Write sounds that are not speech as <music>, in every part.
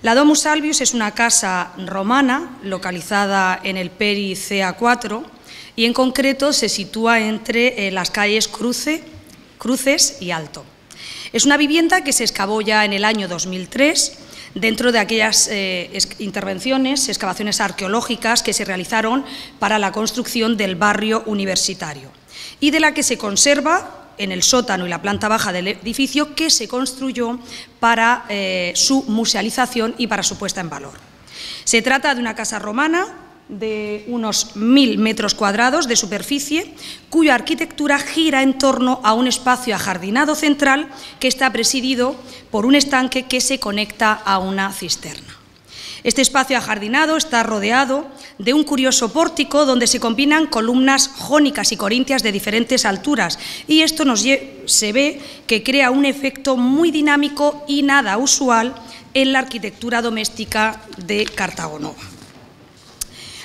La Domus Salvius es una casa romana localizada en el Peri CA4 y en concreto se sitúa entre eh, las calles Cruce, Cruces y Alto. Es una vivienda que se excavó ya en el año 2003 dentro de aquellas eh, intervenciones, excavaciones arqueológicas que se realizaron para la construcción del barrio universitario y de la que se conserva en el sótano y la planta baja del edificio que se construyó para eh, su musealización y para su puesta en valor. Se trata de una casa romana de unos mil metros cuadrados de superficie, cuya arquitectura gira en torno a un espacio ajardinado central que está presidido por un estanque que se conecta a una cisterna. Este espacio ajardinado está rodeado de un curioso pórtico donde se combinan columnas jónicas y corintias de diferentes alturas y esto nos se ve que crea un efecto muy dinámico y nada usual en la arquitectura doméstica de Cartagonova.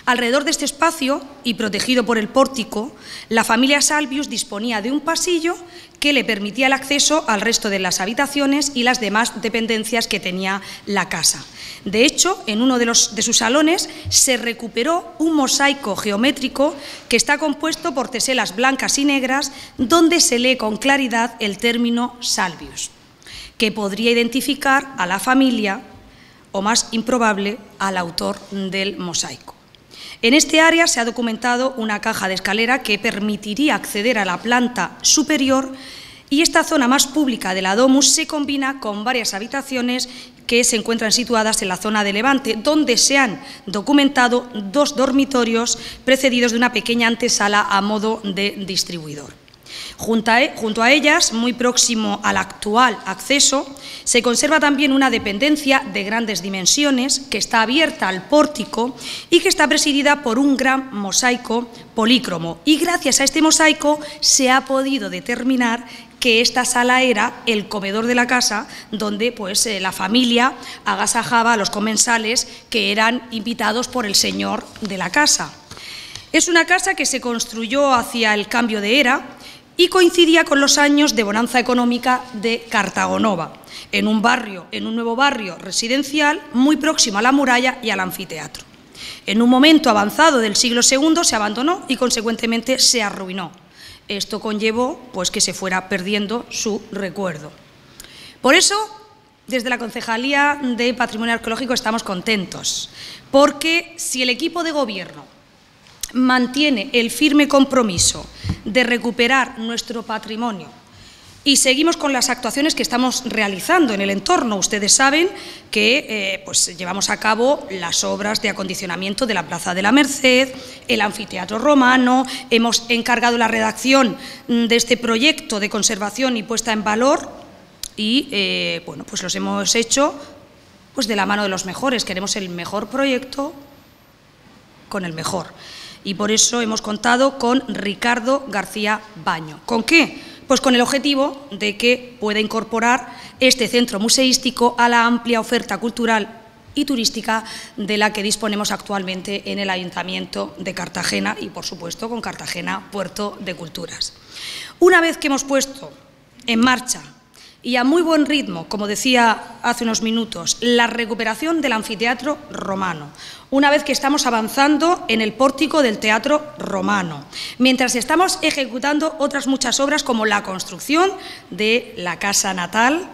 Alrededor de este espacio, y protegido por el pórtico, la familia Salvius disponía de un pasillo que le permitía el acceso al resto de las habitaciones y las demás dependencias que tenía la casa. De hecho, en uno de, sus salones se recuperó un mosaico geométrico que está compuesto por teselas blancas y negras, donde se lee con claridad el término Salvius, que podría identificar a la familia o, más improbable, al autor del mosaico. En este área se ha documentado una caja de escalera que permitiría acceder a la planta superior y esta zona más pública de la Domus se combina con varias habitaciones que se encuentran situadas en la zona de Levante, donde se han documentado dos dormitorios precedidos de una pequeña antesala a modo de distribuidor. E, junto a ellas, muy próximo al actual acceso, se conserva también una dependencia de grandes dimensiones que está abierta al pórtico y que está presidida por un gran mosaico polícromo. Y gracias a este mosaico se ha podido determinar que esta sala era el comedor de la casa donde pues, eh, la familia agasajaba a los comensales que eran invitados por el señor de la casa. Es una casa que se construyó hacia el cambio de era y coincidía con los años de bonanza económica de Cartagonova, en un barrio, en un nuevo barrio residencial muy próximo a la muralla y al anfiteatro. En un momento avanzado del siglo II se abandonó y consecuentemente se arruinó. Esto conllevó pues que se fuera perdiendo su recuerdo. Por eso, desde la Concejalía de Patrimonio Arqueológico estamos contentos, porque si el equipo de gobierno mantiene el firme compromiso de recuperar nuestro patrimonio y seguimos con las actuaciones que estamos realizando en el entorno. Ustedes saben que eh, pues, llevamos a cabo las obras de acondicionamiento de la Plaza de la Merced, el anfiteatro romano, hemos encargado la redacción de este proyecto de conservación y puesta en valor y eh, bueno, pues los hemos hecho pues, de la mano de los mejores. Queremos el mejor proyecto con el mejor y por eso hemos contado con Ricardo García Baño. ¿Con qué? Pues con el objetivo de que pueda incorporar este centro museístico a la amplia oferta cultural y turística de la que disponemos actualmente en el Ayuntamiento de Cartagena y, por supuesto, con Cartagena Puerto de Culturas. Una vez que hemos puesto en marcha y a muy buen ritmo, como decía hace unos minutos, la recuperación del anfiteatro romano, una vez que estamos avanzando en el pórtico del teatro romano, mientras estamos ejecutando otras muchas obras como la construcción de la casa natal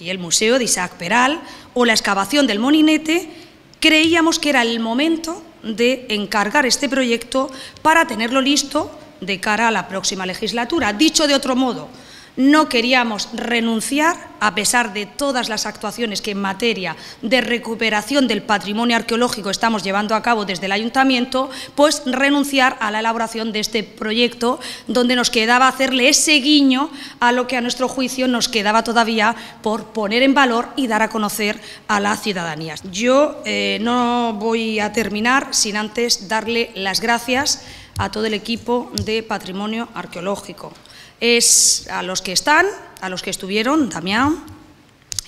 y el museo de Isaac Peral o la excavación del molinete, creíamos que era el momento de encargar este proyecto para tenerlo listo de cara a la próxima legislatura. Dicho de otro modo, no queríamos renunciar, a pesar de todas las actuaciones que en materia de recuperación del patrimonio arqueológico estamos llevando a cabo desde el Ayuntamiento, pues renunciar a la elaboración de este proyecto, donde nos quedaba hacerle ese guiño a lo que a nuestro juicio nos quedaba todavía por poner en valor y dar a conocer a la ciudadanía. Yo eh, no voy a terminar sin antes darle las gracias a todo el equipo de Patrimonio Arqueológico, es a los que están, a los que estuvieron, Damián,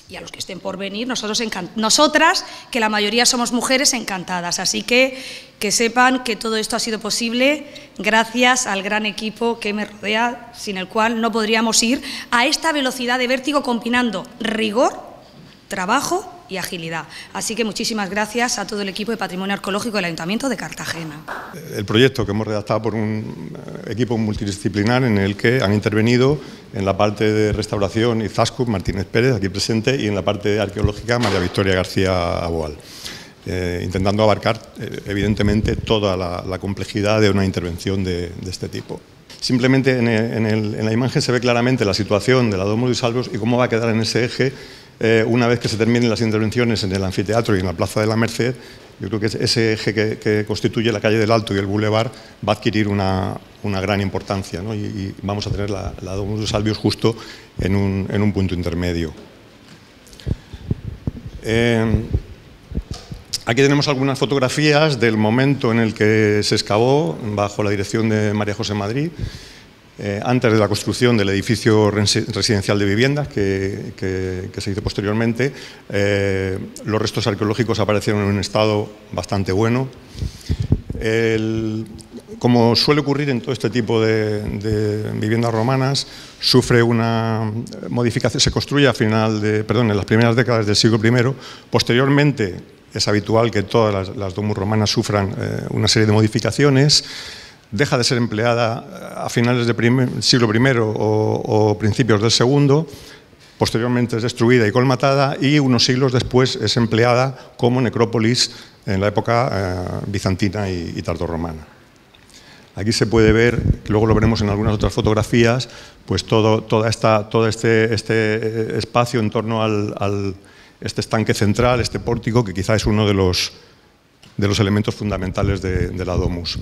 y a los que estén por venir, nosotros nosotras, que la mayoría somos mujeres, encantadas. Así que que sepan que todo esto ha sido posible gracias al gran equipo que me rodea, sin el cual no podríamos ir a esta velocidad de vértigo combinando rigor, trabajo y agilidad. Así que muchísimas gracias a todo el equipo de Patrimonio Arqueológico del Ayuntamiento de Cartagena. El proyecto que hemos redactado por un eh, equipo multidisciplinar en el que han intervenido en la parte de restauración Izaskun Martínez Pérez, aquí presente, y en la parte arqueológica María Victoria García Aboal. Eh, intentando abarcar, eh, evidentemente, toda la, complejidad de una intervención de, este tipo. Simplemente en, la imagen se ve claramente la situación de la Domus de Salvos y cómo va a quedar en ese eje eh, una vez que se terminen las intervenciones en el anfiteatro y en la Plaza de la Merced. Yo creo que ese eje que, constituye la calle del Alto y el Boulevard va a adquirir una, gran importancia y, vamos a tener la, Domus de Salvios justo en un, punto intermedio. Aquí tenemos algunas fotografías del momento en el que se excavó bajo la dirección de María José Madrid, eh, antes de la construcción del edificio residencial de viviendas que, se hizo posteriormente. Eh, los restos arqueológicos aparecieron en un estado bastante bueno. como suele ocurrir en todo este tipo de, de, viviendas romanas, sufre una modificación, se construye a final de, perdón, en las primeras décadas del siglo I. Posteriormente, es habitual que todas las, domus romanas sufran eh, una serie de modificaciones, deja de ser empleada eh, a finales del siglo I o, principios del segundo, posteriormente es destruida y colmatada y unos siglos después es empleada como necrópolis en la época eh, bizantina y, tardorromana. Aquí se puede ver, luego lo veremos en algunas otras fotografías, pues todo, toda esta, todo este, este espacio en torno al este estanque central, este pórtico, que quizá es uno de los, de los elementos fundamentales de, la domus.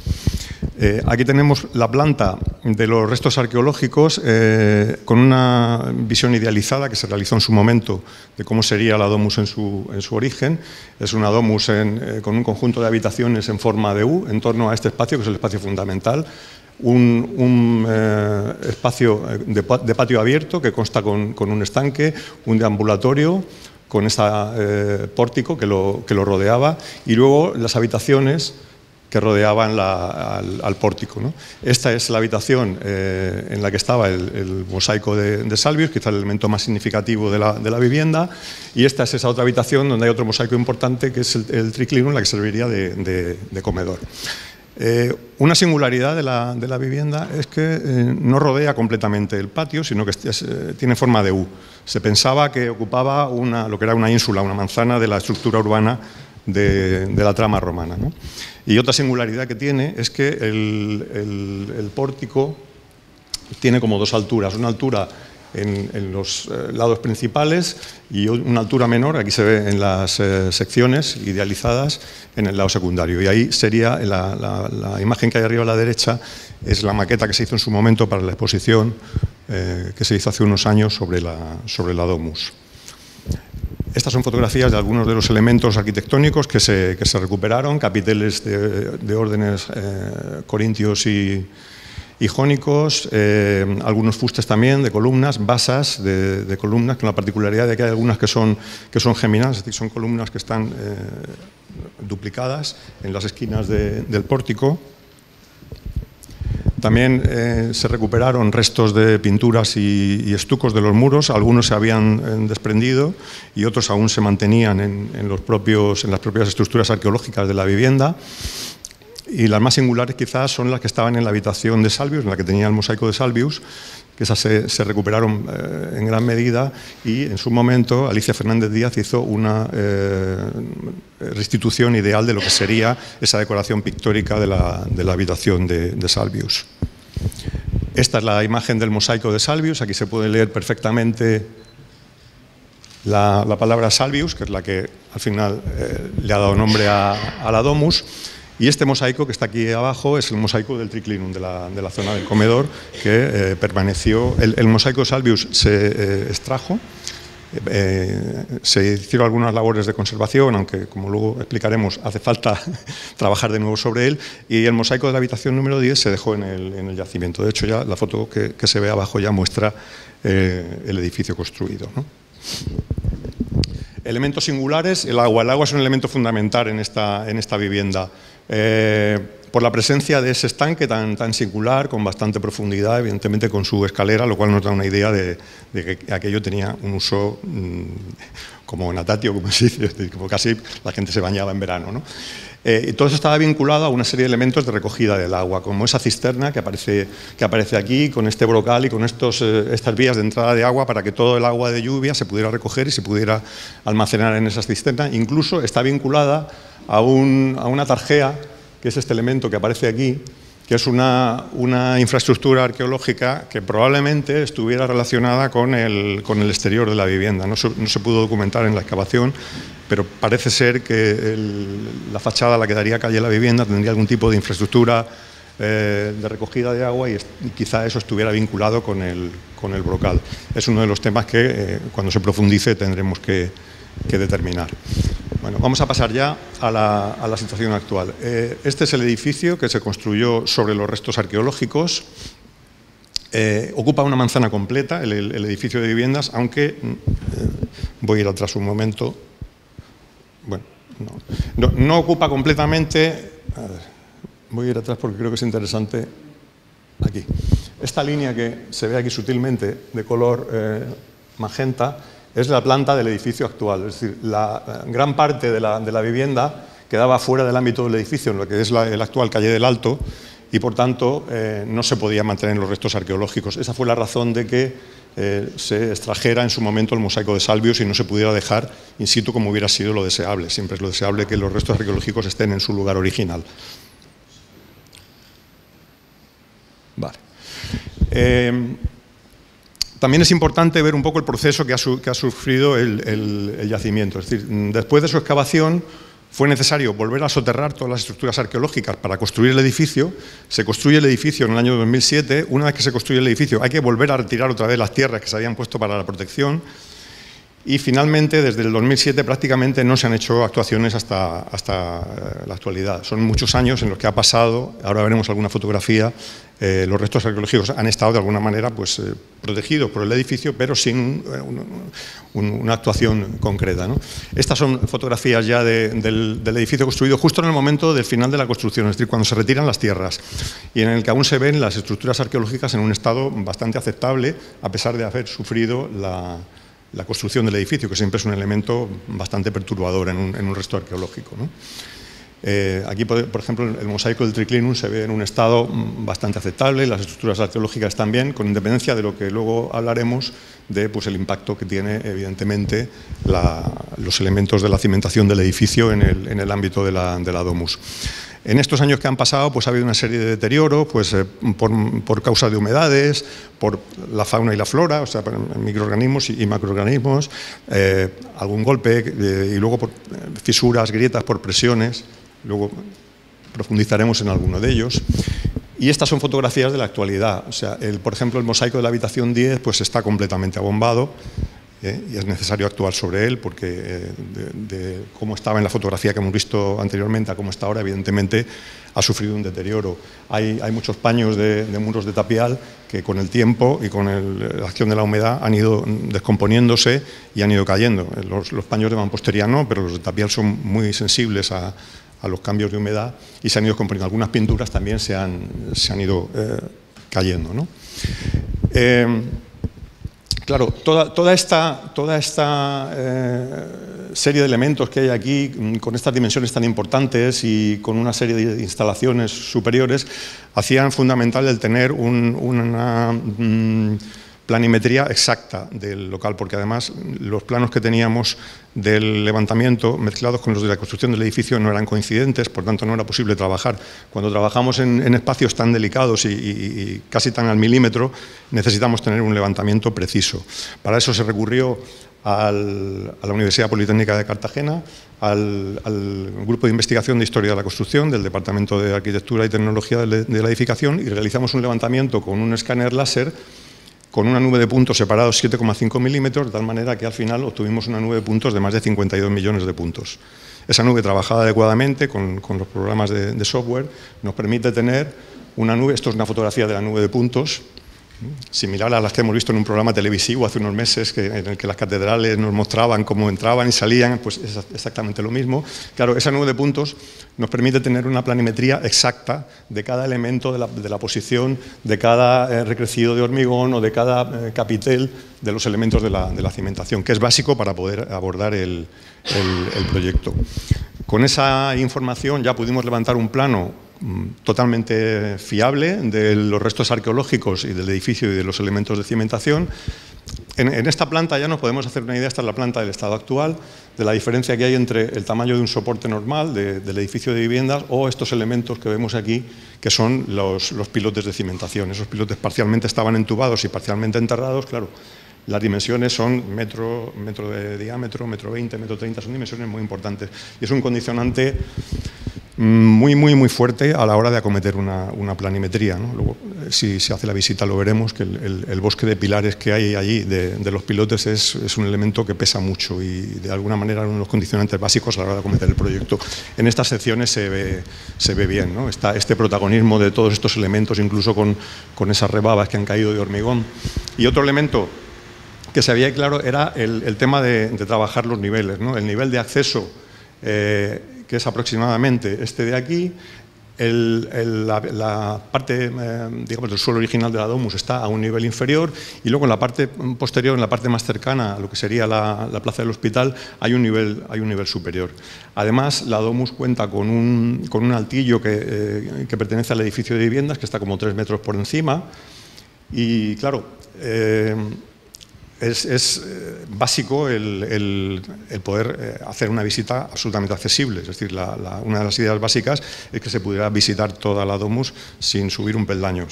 Eh, aquí tenemos la planta de los restos arqueológicos eh, con una visión idealizada que se realizó en su momento de cómo sería la domus en su, en su origen. Es una domus eh, con un conjunto de habitaciones en forma de U en torno a este espacio, que es el espacio fundamental. Un, espacio de, patio abierto que consta con, con un estanque, un deambulatorio, con ese eh, pórtico que lo, que lo, rodeaba y luego las habitaciones que rodeaban al, pórtico. Esta es la habitación eh, en la que estaba el, mosaico de, de, Salvius, quizá el elemento más significativo de la, de la, vivienda, y esta es esa otra habitación donde hay otro mosaico importante que es el, el triclinium, la que serviría de, de comedor. Eh, una singularidad de la, de la, vivienda es que no rodea completamente el patio, sino que tiene forma de U se pensaba que ocupaba una, lo que era una ínsula, una manzana de la estructura urbana de, la trama romana. Y otra singularidad que tiene es que el, pórtico tiene como dos alturas, una altura en, los eh, lados principales y una altura menor, aquí se ve en las eh, secciones idealizadas, en el lado secundario. Y ahí sería la, la, imagen que hay arriba a la derecha, es la maqueta que se hizo en su momento para la exposición eh, que se hizo hace unos años sobre la, sobre la Domus. Estas son fotografías de algunos de los elementos arquitectónicos que se, que se recuperaron, capiteles de, de órdenes eh, corintios y, jónicos, eh, algunos fustes también de columnas, basas de, columnas, con la particularidad de que hay algunas que son, que son geminadas, es decir, son columnas que están duplicadas en las esquinas del pórtico. También eh, se recuperaron restos de pinturas y, estucos de los muros, algunos se habían eh, desprendido y otros aún se mantenían en, los propios, en las propias estructuras arqueológicas de la vivienda. Y las más singulares quizás son las que estaban en la habitación de Salvius, en la que tenía el mosaico de Salvius, que esas se, recuperaron eh, en gran medida y en su momento Alicia Fernández Díaz hizo una eh, restitución ideal de lo que sería esa decoración pictórica de la, habitación de, Salvius. Esta es la imagen del mosaico de Salvius, aquí se puede leer perfectamente la, palabra Salvius, que es la que al final eh, le ha dado nombre a la Domus, y este mosaico que está aquí abajo es el mosaico del triclinum, de la, de la zona del comedor, que eh, permaneció. El, mosaico Salvius se eh, extrajo, eh, se hicieron algunas labores de conservación, aunque como luego explicaremos hace falta <laughs> trabajar de nuevo sobre él, y el mosaico de la habitación número 10 se dejó en el, yacimiento. De hecho, ya la foto que, se ve abajo ya muestra el edificio construido. Elementos singulares, el agua. El agua es un elemento fundamental en esta, en esta vivienda. Eh, por la presencia de ese estanque tan, tan singular, con bastante profundidad, evidentemente con su escalera, lo cual nos da una idea de, que aquello tenía un uso mm, como natatio, como se dice, <laughs> como casi la gente se bañaba en verano. ¿no? Eh, todo eso estaba vinculado a una serie de elementos de recogida del agua, como esa cisterna que aparece, que aparece aquí, con este brocal y con estos, eh, estas vías de entrada de agua para que todo el agua de lluvia se pudiera recoger y se pudiera almacenar en esas cisternas. Incluso está vinculada a, a una tarjea, que es este elemento que aparece aquí, que es una, infraestructura arqueológica que probablemente estuviera relacionada con el, con el exterior de la vivienda. No se, no se, pudo documentar en la excavación, pero parece ser que la fachada a la que daría calle la vivienda tendría algún tipo de infraestructura eh, de recogida de agua y, quizá eso estuviera vinculado con el, con el brocal. Es uno de los temas que eh, cuando se profundice tendremos que, que determinar. Bueno, vamos a pasar ya a la, situación actual. Eh, este es el edificio que se construyó sobre los restos arqueológicos. Eh, ocupa una manzana completa, el, edificio de viviendas, aunque mm, eh, voy a ir atrás un momento. Bueno, no, ocupa completamente. voy a ir atrás porque creo que es interesante aquí. Esta línea que se ve aquí sutilmente de color magenta es la planta del edificio actual. Es decir, la gran parte de la, vivienda quedaba fuera del ámbito del edificio, en lo que es la, actual calle del Alto, y por tanto eh, no se podía mantener los restos arqueológicos. Esa fue la razón de que eh, se extrajera en su momento el mosaico de Salvius y no se pudiera dejar in situ como hubiera sido lo deseable. Siempre es lo deseable que los restos arqueológicos estén en su lugar original. Vale. Eh, también es importante ver un poco el proceso que ha, sufrido el, yacimiento. Es decir, después de su excavación fue necesario volver a soterrar todas las estructuras arqueológicas para construir el edificio. Se construye el edificio en el año 2007. Una vez que se construye el edificio hay que volver a retirar otra vez las tierras que se habían puesto para la protección y finalmente, desde el 2007 prácticamente no se han hecho actuaciones hasta, hasta eh, la actualidad. Son muchos años en los que ha pasado, ahora veremos alguna fotografía, eh, los restos arqueológicos han estado de alguna manera pues, eh, protegidos por el edificio, pero sin una actuación concreta. Estas son fotografías ya del, del, edificio construido justo en el momento del final de la construcción, es decir, cuando se retiran las tierras, y en el que aún se ven las estructuras arqueológicas en un estado bastante aceptable, a pesar de haber sufrido la la construcción del edificio, que siempre es un elemento bastante perturbador en un, resto arqueológico. Eh, aquí, por, ejemplo, el mosaico del triclinum se ve en un estado bastante aceptable, las estructuras arqueológicas también, con independencia de lo que luego hablaremos de pues, el impacto que tiene, evidentemente, los elementos de la cimentación del edificio en el, ámbito de la, de la domus. En estos años que han pasado pues ha habido una serie de deterioros pues, eh, por, causa de humedades, por la fauna y la flora, o sea, microorganismos y, macroorganismos, eh, algún golpe eh, y luego por fisuras, grietas por presiones, luego profundizaremos en alguno de ellos. Y estas son fotografías de la actualidad, o sea, por ejemplo, el mosaico de la habitación 10 pues está completamente abombado, ¿eh? y es necesario actuar sobre él porque eh, de, cómo estaba en la fotografía que hemos visto anteriormente a cómo está ahora, evidentemente ha sufrido un deterioro. Hay, hay muchos paños de, muros de tapial que con el tiempo y con la acción de la humedad han ido descomponiéndose y han ido cayendo. Los, paños de mampostería no, pero los de tapial son muy sensibles a, a, los cambios de humedad y se han ido descomponiendo. Algunas pinturas también se han, se han ido eh, cayendo. ¿no? Claro, toda, esta, toda esta eh, serie de elementos que hay aquí, mm, con estas dimensiones tan importantes y con una serie de instalaciones superiores, hacían fundamental el tener una... Mm, planimetría exacta del local, porque además los planos que teníamos del levantamiento mezclados con los de la construcción del edificio no eran coincidentes, por tanto no era posible trabajar. Cuando trabajamos en, espacios tan delicados y, casi tan al milímetro, necesitamos tener un levantamiento preciso. Para eso se recurrió a la Universidad Politécnica de Cartagena, al, Grupo de Investigación de Historia de la Construcción del Departamento de Arquitectura y Tecnología de la Edificación y realizamos un levantamiento con un escáner láser con una nube de puntos separados 7,5 milímetros, de tal manera que al final obtuvimos una nube de puntos de más de 52 millones de puntos. Esa nube trabajada adecuadamente con, los programas de, software nos permite tener una nube, esto es una fotografía de la nube de puntos, similar a las que hemos visto en un programa televisivo hace unos meses, que, en el que las catedrales nos mostraban cómo entraban y salían, pues es exactamente lo mismo. Claro, esa nube de puntos nos permite tener una planimetría exacta de cada elemento de la, posición, de cada eh, recrecido de hormigón o de cada eh, capitel de los elementos de la, cimentación, que es básico para poder abordar el proyecto. Con esa información ya pudimos levantar un plano totalmente fiable de los restos arqueológicos y del edificio y de los elementos de cimentación. En, esta planta ya nos podemos hacer una idea, esta es la planta del estado actual, de la diferencia que hay entre el tamaño de un soporte normal del edificio de viviendas o estos elementos que vemos aquí, que son los, los pilotes de cimentación. Esos pilotes parcialmente estaban entubados y parcialmente enterrados, claro, las dimensiones son metro, metro de diámetro, metro 20, metro 30, son dimensiones muy importantes. Y es un condicionante muy, muy, muy fuerte a la hora de acometer una, planimetría. Luego, si se hace la visita lo veremos, que el, bosque de pilares que hay allí de, los pilotes es, es, un elemento que pesa mucho y de alguna manera uno de los condicionantes básicos a la hora de acometer el proyecto. En estas secciones se ve, se ve bien ¿no? Está este protagonismo de todos estos elementos, incluso con, con esas rebabas que han caído de hormigón. Y otro elemento que se había claro era el, tema de, trabajar los niveles, ¿no? el nivel de acceso eh, que es aproximadamente este de aquí, la, parte eh, digamos, del suelo original de la domus está a un nivel inferior y luego en la parte posterior, en la parte más cercana a lo que sería la, plaza del hospital, hay un, nivel, hay un nivel superior. Además, la domus cuenta con un, con un altillo que, eh, que, pertenece al edificio de viviendas, que está como tres metros por encima. Y claro, eh, es, eh, básico el, poder eh, hacer una visita absolutamente accesible. Es decir, una de las ideas básicas es que se pudiera visitar toda la Domus sin subir un peldaño,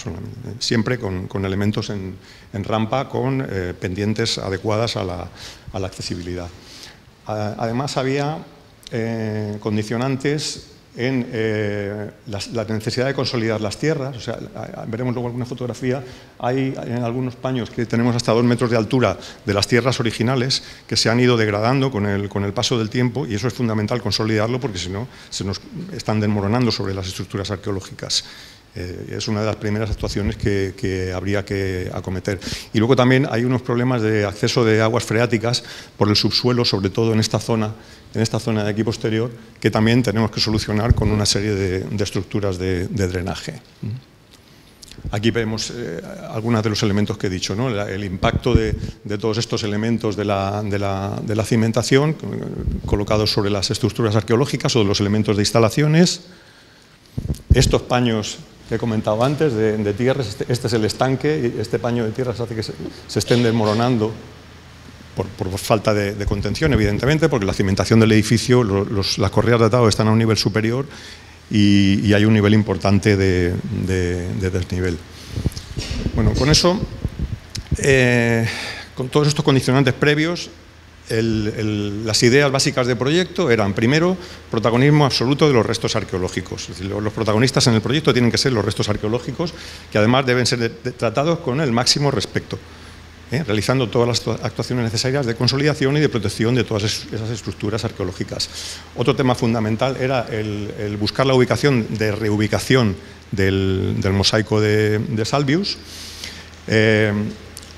siempre con, elementos en, rampa, con eh, pendientes adecuadas a la, a la accesibilidad. Además, había condicionantes en eh, la, necesidad de consolidar las tierras. O sea, veremos luego alguna fotografía. Hay en algunos paños que tenemos hasta dos metros de altura de las tierras originales que se han ido degradando con el, con el paso del tiempo y eso es fundamental consolidarlo porque si no se nos están desmoronando sobre las estructuras arqueológicas. Eh, es una de las primeras actuaciones que, que, habría que acometer. Y luego también hay unos problemas de acceso de aguas freáticas por el subsuelo, sobre todo en esta zona, en esta zona de aquí posterior, que también tenemos que solucionar con una serie de, estructuras de, drenaje. Aquí vemos eh, algunos de los elementos que he dicho, ¿no? el, impacto de, todos estos elementos de la, de la, cimentación eh, colocados sobre las estructuras arqueológicas o de los elementos de instalaciones. Estos paños que he comentado antes, de, tierras. Este, este, es el estanque y este paño de tierras hace que se, estén desmoronando por, falta de, contención, evidentemente, porque la cimentación del edificio, las correas de atado están a un nivel superior y, hay un nivel importante de, desnivel. Bueno, con eso, eh, con todos estos condicionantes previos, las ideas básicas del proyecto eran, primero, protagonismo absoluto de los restos arqueológicos. los protagonistas en el proyecto tienen que ser los restos arqueológicos, que además deben ser tratados con el máximo respeto, ¿eh? realizando todas las actuaciones necesarias de consolidación y de protección de todas esas estructuras arqueológicas. Otro tema fundamental era el, buscar la ubicación de reubicación del, mosaico de, Salvius. Eh,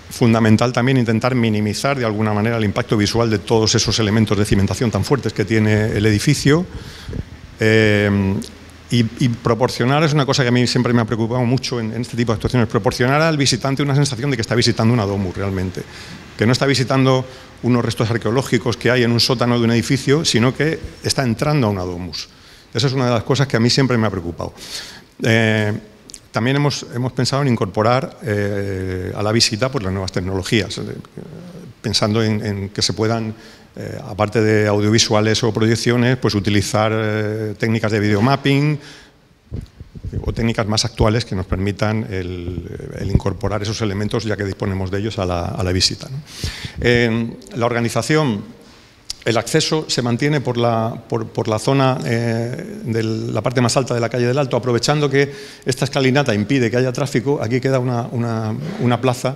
fundamental también intentar minimizar de alguna manera el impacto visual de todos esos elementos de cimentación tan fuertes que tiene el edificio. Eh, y, proporcionar, es una cosa que a mí siempre me ha preocupado mucho en, este tipo de actuaciones, proporcionar al visitante una sensación de que está visitando una domus realmente, que no está visitando unos restos arqueológicos que hay en un sótano de un edificio, sino que está entrando a una domus. Esa es una de las cosas que a mí siempre me ha preocupado. Eh, también hemos, hemos pensado en incorporar eh, a la visita pues, las nuevas tecnologías, eh, pensando en, que se puedan, eh, aparte de audiovisuales o proyecciones, pues utilizar técnicas de videomapping o técnicas más actuales que nos permitan el, incorporar esos elementos ya que disponemos de ellos a la, a la visita. la organización el acceso se mantiene por la, por, la zona eh, de la parte más alta de la calle del Alto, aprovechando que esta escalinata impide que haya tráfico, aquí queda una, plaza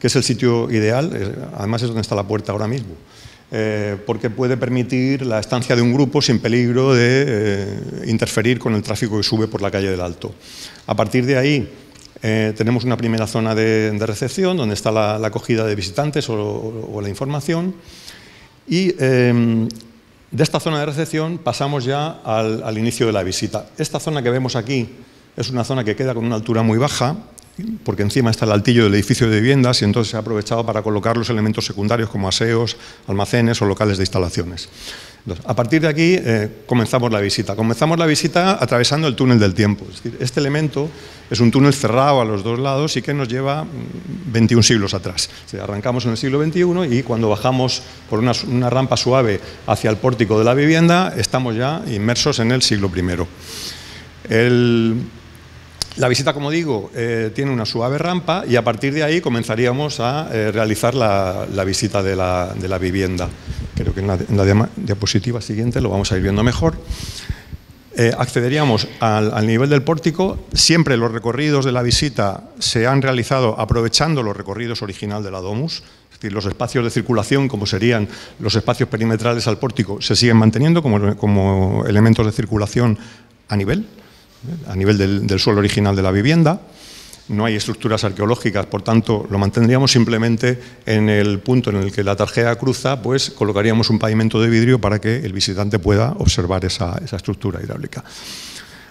que es el sitio ideal, eh, además es donde está la puerta ahora mismo, eh, porque puede permitir la estancia de un grupo sin peligro de interferir con el tráfico que sube por la calle del Alto. A partir de ahí, tenemos una primera zona de, recepción donde está la, acogida de visitantes o, la información. Y em, de esta zona de recepción pasamos ya al, inicio de la visita. Esta zona que vemos aquí es una zona que queda con una altura muy baja, porque encima está el altillo del edificio de viviendas y entonces se ha aprovechado para colocar los elementos secundarios como aseos, almacenes o locales de instalaciones a partir de aquí eh, comenzamos la visita. Comenzamos la visita atravesando el túnel del tiempo. Es decir, este elemento es un túnel cerrado a los dos lados y que nos lleva 21 mm, siglos atrás. arrancamos en el siglo XXI y cuando bajamos por una, rampa suave hacia el pórtico de la vivienda, estamos ya inmersos en el siglo I. La visita, como digo, eh, tiene una suave rampa y a partir de ahí comenzaríamos a eh, realizar la, visita de la, vivienda. Creo que en la, diapositiva siguiente lo vamos a ir viendo mejor. Eh, accederíamos al, nivel del pórtico. Siempre los recorridos de la visita se han realizado aprovechando los recorridos original de la Domus. Es decir, los espacios de circulación, como serían los espacios perimetrales al pórtico, se siguen manteniendo como elementos de circulación a nivel a nivel del, suelo original de la vivienda. No hay estructuras arqueológicas, por tanto, lo mantendríamos simplemente en el punto en el que la tarjeta cruza, pues colocaríamos un pavimento de vidrio para que el visitante pueda observar esa, estructura hidráulica.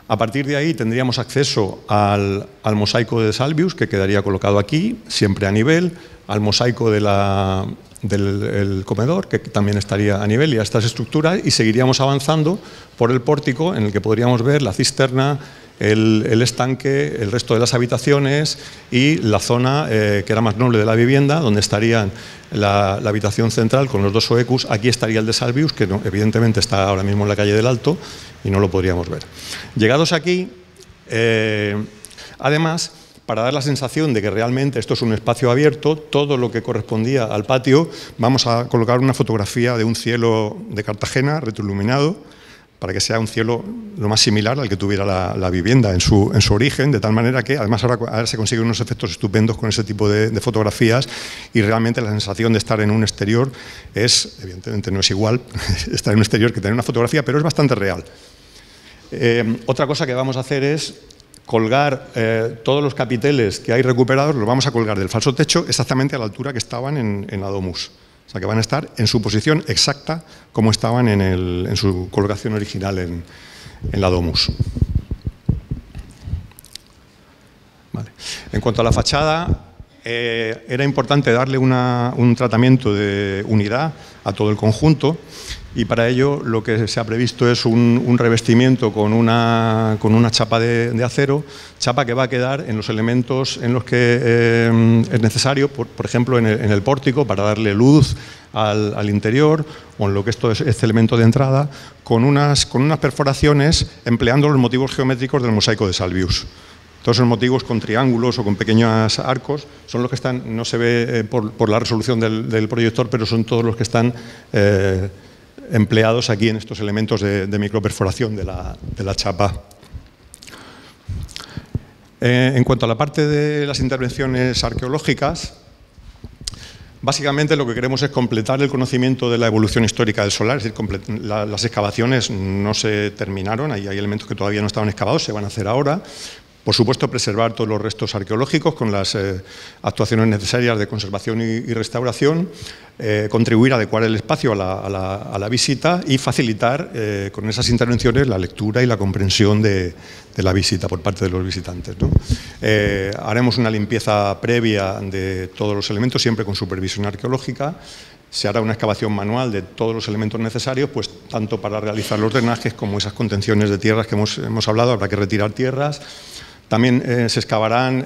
A partir de ahí tendríamos acceso al, mosaico de Salvius, que quedaría colocado aquí, siempre a nivel, al mosaico del comedor, que también estaría a nivel, y a estas estructuras, y seguiríamos avanzando por el pórtico, en el que podríamos ver la cisterna, el, estanque, el resto de las habitaciones y la zona eh, que era más noble de la vivienda, donde estarían la, habitación central con los dos oecus. Aquí estaría el de Salvius, que evidentemente está ahora mismo en la calle del Alto y no lo podríamos ver. Llegados aquí, eh, además, para dar la sensación de que realmente esto es un espacio abierto, todo lo que correspondía al patio, vamos a colocar una fotografía de un cielo de Cartagena retroiluminado, para que sea un cielo lo más similar al que tuviera la, vivienda en su, en su, origen, de tal manera que además ahora, se consiguen unos efectos estupendos con ese tipo de, fotografías y realmente la sensación de estar en un exterior es, evidentemente no es igual <laughs> estar en un exterior que tener una fotografía, pero es bastante real. Eh, otra cosa que vamos a hacer es colgar eh, todos los capiteles que hay recuperados, los vamos a colgar del falso techo exactamente a la altura que estaban en, en la domus. O sea, que van a estar en su posición exacta como estaban en, su colocación original en, la domus. En cuanto a la fachada, eh, era importante darle un tratamiento de unidad a todo el conjunto y para ello lo que se ha previsto es un, revestimiento con una, con una chapa de, acero, chapa que va a quedar en los elementos en los que eh, es necesario, por, ejemplo en el, pórtico para darle luz al, interior o en lo que esto es este elemento de entrada, con unas, con unas perforaciones empleando los motivos geométricos del mosaico de Salvius. Todos esos motivos con triángulos o con pequeños arcos son los que están, no se ve eh, por, la resolución del, proyector, pero son todos los que están eh, empleados aquí en estos elementos de, microperforación de la, chapa. Eh, en cuanto a la parte de las intervenciones arqueológicas, Básicamente lo que queremos es completar el conocimiento de la evolución histórica del solar, es decir, las excavaciones no se terminaron, hay elementos que todavía no estaban excavados, se van a hacer ahora, por supuesto, preservar todos los restos arqueológicos con las eh, actuaciones necesarias de conservación y, restauración, eh, contribuir a adecuar el espacio a la, visita y facilitar eh, con esas intervenciones la lectura y la comprensión de, la visita por parte de los visitantes. haremos una limpieza previa de todos los elementos, siempre con supervisión arqueológica, se hará una excavación manual de todos los elementos necesarios, pues tanto para realizar los drenajes como esas contenciones de tierras que hemos, hemos hablado, habrá que retirar tierras, también eh, se excavarán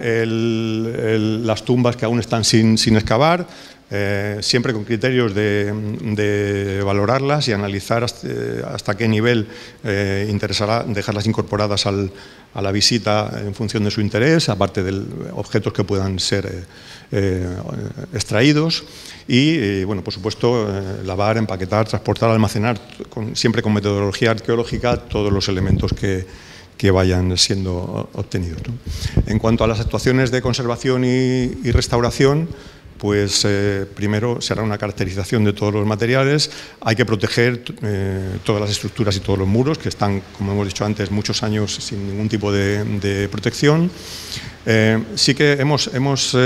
las tumbas que aún están sin, excavar, eh, siempre con criterios de, valorarlas y analizar hasta, qué nivel eh, interesará dejarlas incorporadas a la visita en función de su interés, aparte de objetos que puedan ser extraídos y, bueno, por supuesto, lavar, empaquetar, transportar, almacenar, siempre con metodología arqueológica, todos los elementos que, que vayan siendo obtenidos. En cuanto a las actuaciones de conservación y, restauración, pues eh, primero se hará una caracterización de todos los materiales, hay que proteger eh, todas las estructuras y todos los muros, que están, como hemos dicho antes, muchos años sin ningún tipo de, protección. Eh, sí que hemos, hemos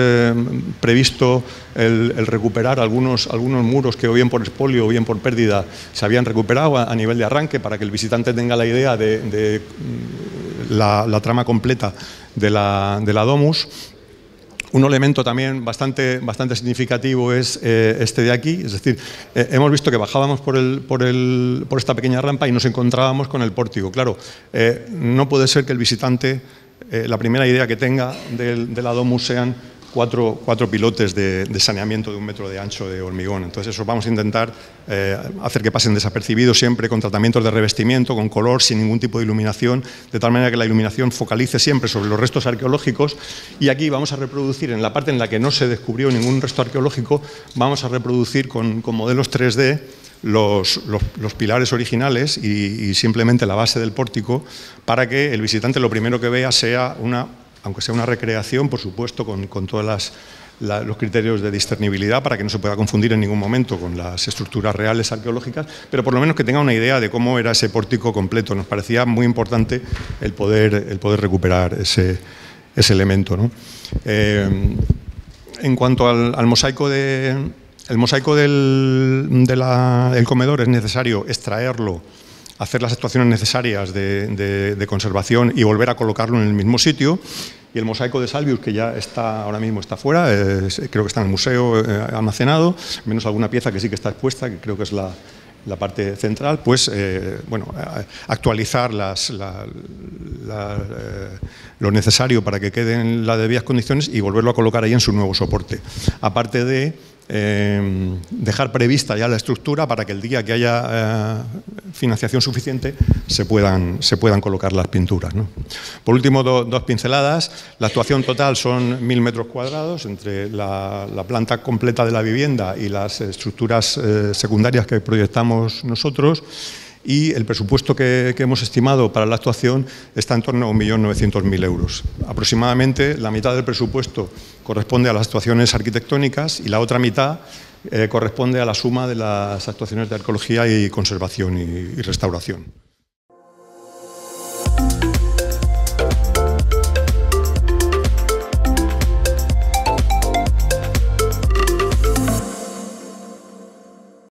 previsto el, recuperar algunos, algunos muros que o bien por expolio o bien por pérdida se habían recuperado a, nivel de arranque para que el visitante tenga la idea de, mm, la, trama completa de la, de la domus un elemento también bastante, bastante significativo es eh, este de aquí, es decir, eh, hemos visto que bajábamos por, el, por, el, por, esta pequeña rampa y nos encontrábamos con el pórtico. Claro, eh, no puede ser que el visitante, la primera idea que tenga del, de la domus sean cuatro, pilotes de, saneamiento de un metro de ancho de hormigón. Entonces, eso vamos a intentar eh, hacer que pasen desapercibidos siempre con tratamientos de revestimiento, con color, sin ningún tipo de iluminación, de tal manera que la iluminación focalice siempre sobre los restos arqueológicos. Y aquí vamos a reproducir, en la parte en la que no se descubrió ningún resto arqueológico, vamos a reproducir con, modelos 3D los, pilares originales y, simplemente la base del pórtico para que el visitante lo primero que vea sea una aunque sea una recreación, por supuesto, con, todos los criterios de discernibilidad para que no se pueda confundir en ningún momento con las estructuras reales arqueológicas, pero por lo menos que tenga una idea de cómo era ese pórtico completo. Nos parecía muy importante el poder, el poder recuperar ese, elemento. Eh, en cuanto al, mosaico de, el mosaico del, comedor es necesario extraerlo hacer las actuaciones necesarias de, conservación y volver a colocarlo en el mismo sitio. Y el mosaico de Salvius, que ya está ahora mismo está fuera, creo que está en el museo eh, almacenado, menos alguna pieza que sí que está expuesta, que creo que es la, parte central, pues eh, bueno, actualizar eh, lo necesario para que quede en las debidas condiciones y volverlo a colocar ahí en su nuevo soporte. Aparte de Em, dejar prevista ya la estructura para que el día que haya eh, financiación suficiente se puedan, se puedan colocar las pinturas. Por último, dos pinceladas. La actuación total son mil metros cuadrados entre la, planta completa de la vivienda y las estructuras eh, secundarias que proyectamos nosotros y el presupuesto que, hemos estimado para la actuación está en torno a 1.900.000 euros. Aproximadamente la mitad del presupuesto corresponde a las actuaciones arquitectónicas y la otra mitad eh, corresponde a la suma de las actuaciones de arqueología y conservación y restauración.